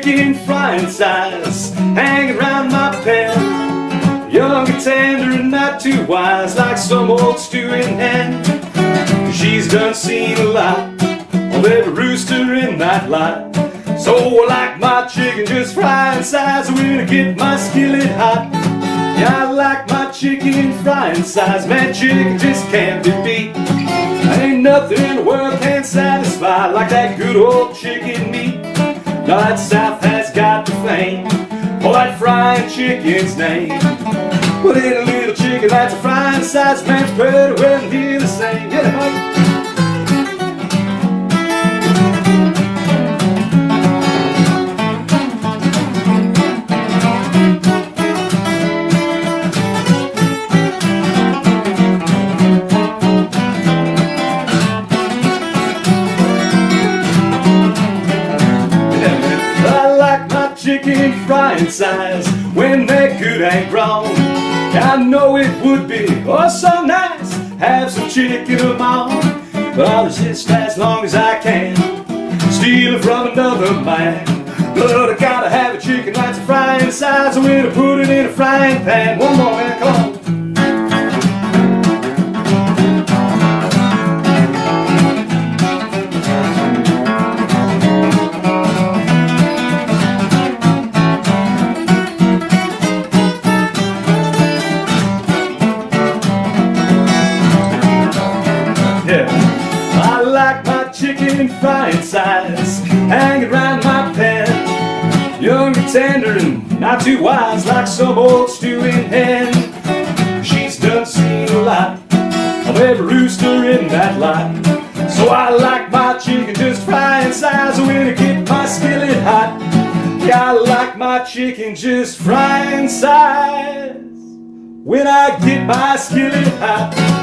chicken frying size, hanging around my pen. Young and tender and not too wise, like some old stewing hen. She's done seen a lot of every rooster in that lot. So I like my chicken just frying size when I get my skillet hot. Yeah, I like my chicken frying size, man, chicken just can't be beat. Ain't nothing in the world can satisfy like that good old chicken meat. That South has got the fame for that frying chicken's name. Put in a little chicken that's a frying size, man's pretty well near the same. Get chicken frying size when they're good and wrong. I know it would be oh so nice have some chicken of own, but I'll resist as long as I can. Stealing from another man, but I gotta have a chicken that's a frying size so I put it in a frying pan. One more man, come on. Yeah. I like my chicken frying size, hanging around my pen. Young and tender and not too wise, like some old stewing hen. She's done seen a lot of every rooster in that lot. So I like my chicken just frying size when I get my skillet hot. Yeah, I like my chicken just frying size when I get my skillet hot.